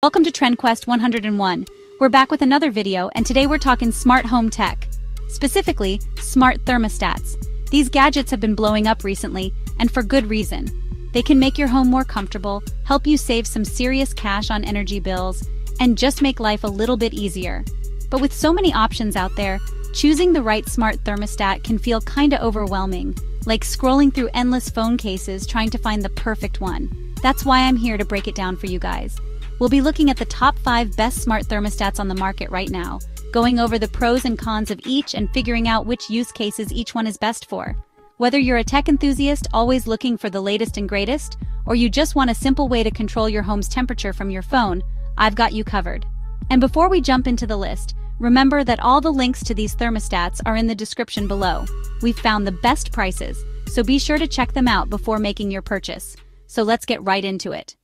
Welcome to TrendQuest 101. We're back with another video and today we're talking smart home tech. Specifically, smart thermostats. These gadgets have been blowing up recently, and for good reason. They can make your home more comfortable, help you save some serious cash on energy bills, and just make life a little bit easier. But with so many options out there, choosing the right smart thermostat can feel kinda overwhelming, like scrolling through endless phone cases trying to find the perfect one. That's why I'm here to break it down for you guys. We'll be looking at the top 5 best smart thermostats on the market right now, going over the pros and cons of each and figuring out which use cases each one is best for. Whether you're a tech enthusiast always looking for the latest and greatest, or you just want a simple way to control your home's temperature from your phone, I've got you covered. And before we jump into the list, remember that all the links to these thermostats are in the description below. We've found the best prices, so be sure to check them out before making your purchase. So let's get right into it.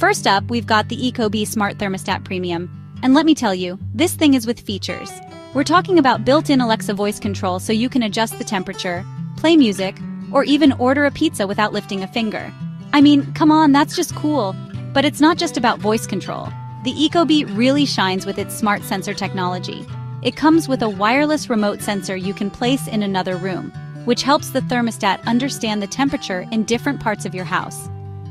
First up, we've got the Ecobee Smart Thermostat Premium. And let me tell you, this thing is with features. We're talking about built-in Alexa voice control so you can adjust the temperature, play music, or even order a pizza without lifting a finger. I mean, come on, that's just cool. But it's not just about voice control. The Ecobee really shines with its smart sensor technology. It comes with a wireless remote sensor you can place in another room, which helps the thermostat understand the temperature in different parts of your house.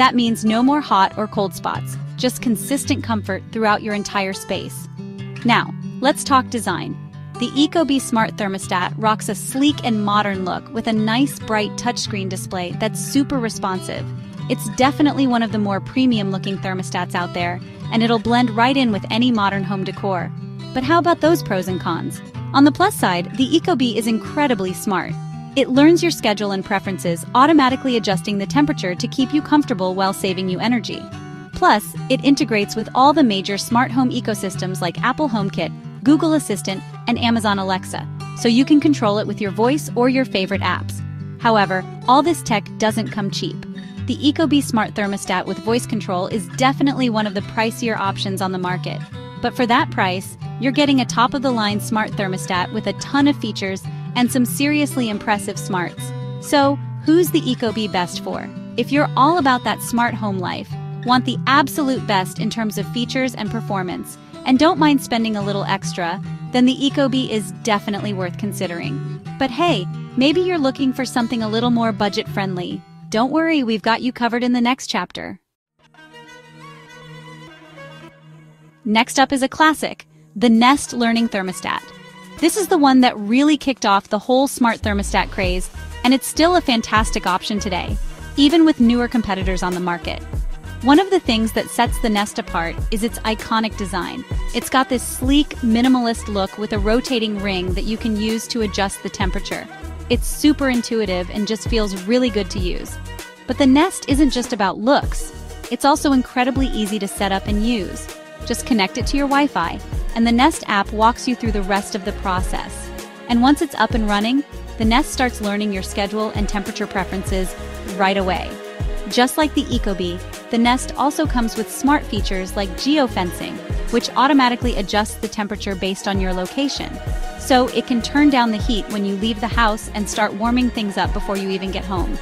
That means no more hot or cold spots, just consistent comfort throughout your entire space. Now, let's talk design. The Ecobee Smart Thermostat rocks a sleek and modern look with a nice bright touchscreen display that's super responsive. It's definitely one of the more premium looking thermostats out there, and it'll blend right in with any modern home decor. But how about those pros and cons? On the plus side, the Ecobee is incredibly smart. It learns your schedule and preferences, automatically adjusting the temperature to keep you comfortable while saving you energy. Plus, it integrates with all the major smart home ecosystems like Apple HomeKit, Google Assistant, and Amazon Alexa, so you can control it with your voice or your favorite apps. However, all this tech doesn't come cheap. The Ecobee Smart Thermostat with voice control is definitely one of the pricier options on the market. But for that price, you're getting a top-of-the-line smart thermostat with a ton of features and some seriously impressive smarts. So, who's the Ecobee best for? If you're all about that smart home life, want the absolute best in terms of features and performance, and don't mind spending a little extra, then the Ecobee is definitely worth considering. But hey, maybe you're looking for something a little more budget-friendly. Don't worry, we've got you covered in the next chapter. Next up is a classic, the Nest Learning Thermostat. This is the one that really kicked off the whole smart thermostat craze, and it's still a fantastic option today, even with newer competitors on the market. One of the things that sets the Nest apart is its iconic design. It's got this sleek, minimalist look with a rotating ring that you can use to adjust the temperature. It's super intuitive and just feels really good to use. But the Nest isn't just about looks. It's also incredibly easy to set up and use. Just connect it to your Wi-Fi, and the Nest app walks you through the rest of the process. And once it's up and running, the Nest starts learning your schedule and temperature preferences right away. Just like the Ecobee, the Nest also comes with smart features like geofencing, which automatically adjusts the temperature based on your location. So it can turn down the heat when you leave the house and start warming things up before you even get home.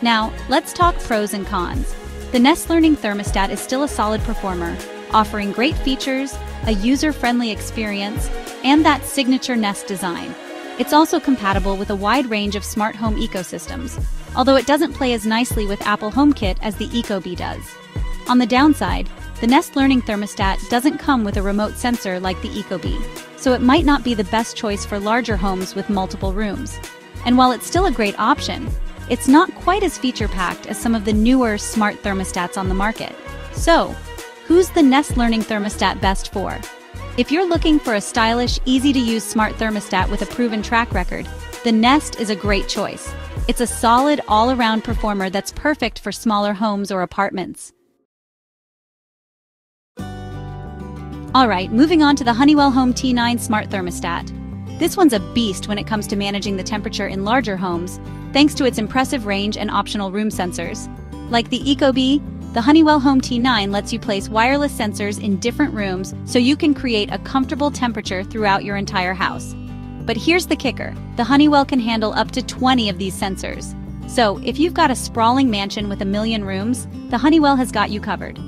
Now, let's talk pros and cons. The Nest Learning Thermostat is still a solid performer, offering great features, a user-friendly experience, and that signature Nest design. It's also compatible with a wide range of smart home ecosystems, although it doesn't play as nicely with Apple HomeKit as the Ecobee does. On the downside, the Nest Learning Thermostat doesn't come with a remote sensor like the Ecobee, so it might not be the best choice for larger homes with multiple rooms. And while it's still a great option, it's not quite as feature-packed as some of the newer smart thermostats on the market. So, Who's the Nest Learning Thermostat best for? If you're looking for a stylish, easy-to-use smart thermostat with a proven track record, the Nest is a great choice. It's a solid, all-around performer that's perfect for smaller homes or apartments. Alright, moving on to the Honeywell Home T9 Smart Thermostat. This one's a beast when it comes to managing the temperature in larger homes, thanks to its impressive range and optional room sensors. Like the Ecobee, the Honeywell Home T9 lets you place wireless sensors in different rooms so you can create a comfortable temperature throughout your entire house. But here's the kicker. The Honeywell can handle up to 20 of these sensors. So, if you've got a sprawling mansion with a million rooms, the Honeywell has got you covered.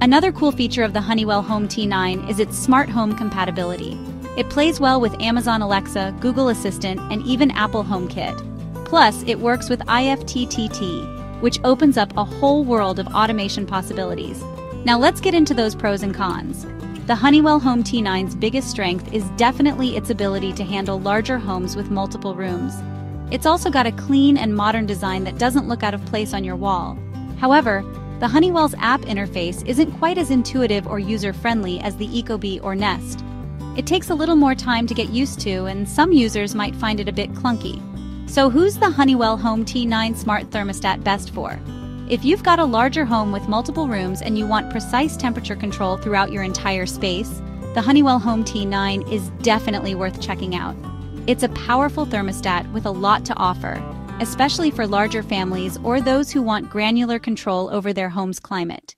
Another cool feature of the Honeywell Home T9 is its smart home compatibility. It plays well with Amazon Alexa, Google Assistant, and even Apple HomeKit. Plus, it works with IFTTT, which opens up a whole world of automation possibilities. Now let's get into those pros and cons. The Honeywell Home T9's biggest strength is definitely its ability to handle larger homes with multiple rooms. It's also got a clean and modern design that doesn't look out of place on your wall. However, the Honeywell's app interface isn't quite as intuitive or user-friendly as the Ecobee or Nest. It takes a little more time to get used to, and some users might find it a bit clunky. So who's the Honeywell Home T9 Smart Thermostat best for? If you've got a larger home with multiple rooms and you want precise temperature control throughout your entire space, the Honeywell Home T9 is definitely worth checking out. It's a powerful thermostat with a lot to offer, especially for larger families or those who want granular control over their home's climate.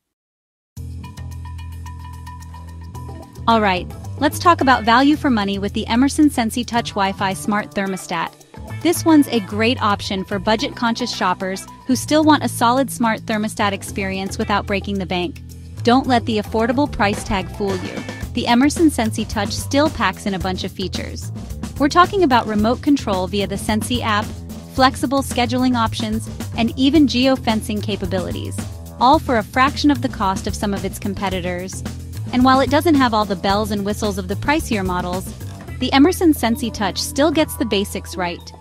All right, let's talk about value for money with the Emerson Sensi Touch Wi-Fi Smart Thermostat. This one's a great option for budget-conscious shoppers who still want a solid smart thermostat experience without breaking the bank. Don't let the affordable price tag fool you. The Emerson Sensi Touch still packs in a bunch of features. We're talking about remote control via the Sensi app, flexible scheduling options, and even geofencing capabilities, all for a fraction of the cost of some of its competitors. And while it doesn't have all the bells and whistles of the pricier models, the Emerson Sensi Touch still gets the basics right.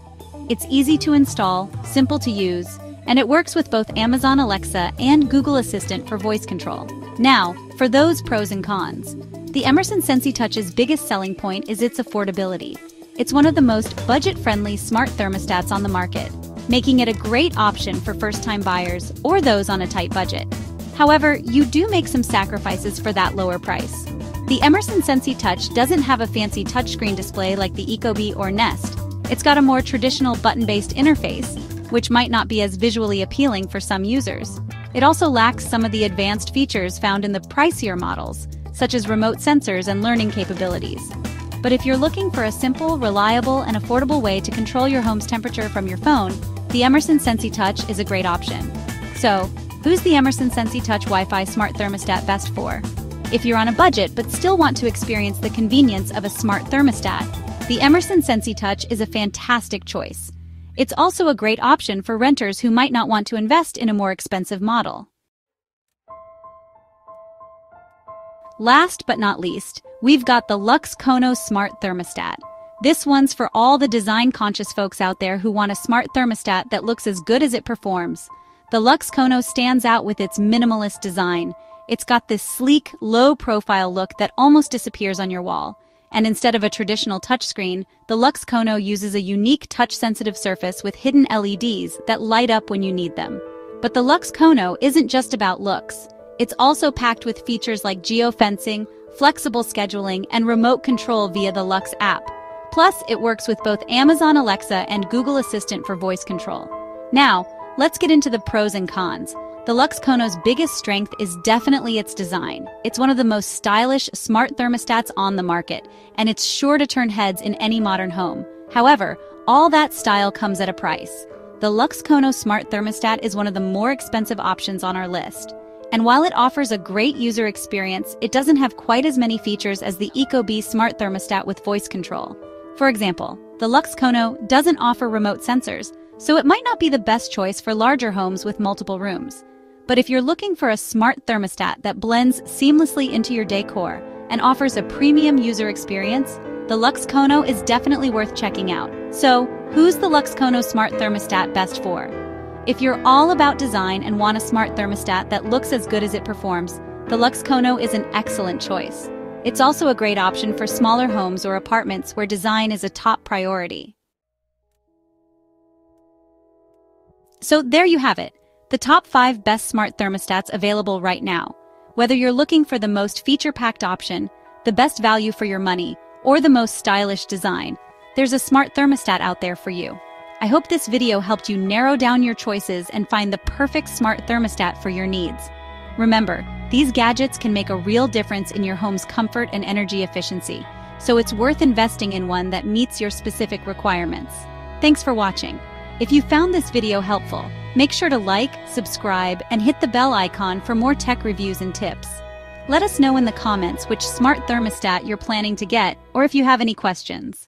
It's easy to install, simple to use, and it works with both Amazon Alexa and Google Assistant for voice control. Now, for those pros and cons. The Emerson Sensi Touch's biggest selling point is its affordability. It's one of the most budget-friendly smart thermostats on the market, making it a great option for first-time buyers or those on a tight budget. However, you do make some sacrifices for that lower price. The Emerson Sensi Touch doesn't have a fancy touchscreen display like the Ecobee or Nest, it's got a more traditional button-based interface, which might not be as visually appealing for some users. It also lacks some of the advanced features found in the pricier models, such as remote sensors and learning capabilities. But if you're looking for a simple, reliable, and affordable way to control your home's temperature from your phone, the Emerson Sensi Touch is a great option. So, who's the Emerson Sensi Touch Wi-Fi smart thermostat best for? If you're on a budget but still want to experience the convenience of a smart thermostat, the Emerson Sensi Touch is a fantastic choice. It's also a great option for renters who might not want to invest in a more expensive model. Last but not least, we've got the Lux Kono Smart Thermostat. This one's for all the design-conscious folks out there who want a smart thermostat that looks as good as it performs. The Lux Kono stands out with its minimalist design. It's got this sleek, low-profile look that almost disappears on your wall. And instead of a traditional touchscreen, the Lux Kono uses a unique touch-sensitive surface with hidden LEDs that light up when you need them. But the Lux Kono isn't just about looks. It's also packed with features like geofencing, flexible scheduling, and remote control via the Lux app. Plus, it works with both Amazon Alexa and Google Assistant for voice control. Now, let's get into the pros and cons. The Lux Kono's biggest strength is definitely its design. It's one of the most stylish, smart thermostats on the market, and it's sure to turn heads in any modern home. However, all that style comes at a price. The Lux Kono Smart Thermostat is one of the more expensive options on our list. And while it offers a great user experience, it doesn't have quite as many features as the Ecobee Smart Thermostat with voice control. For example, the Lux Kono doesn't offer remote sensors, so it might not be the best choice for larger homes with multiple rooms. But if you're looking for a smart thermostat that blends seamlessly into your decor and offers a premium user experience, the Lux Kono is definitely worth checking out. So, who's the Lux Kono Smart Thermostat best for? If you're all about design and want a smart thermostat that looks as good as it performs, the Lux Kono is an excellent choice. It's also a great option for smaller homes or apartments where design is a top priority. So there you have it. The top 5 best smart thermostats available right now. Whether you're looking for the most feature-packed option, the best value for your money, or the most stylish design, there's a smart thermostat out there for you. I hope this video helped you narrow down your choices and find the perfect smart thermostat for your needs. Remember, these gadgets can make a real difference in your home's comfort and energy efficiency, so it's worth investing in one that meets your specific requirements. Thanks for watching. If you found this video helpful, make sure to like, subscribe, and hit the bell icon for more tech reviews and tips. Let us know in the comments which smart thermostat you're planning to get or if you have any questions.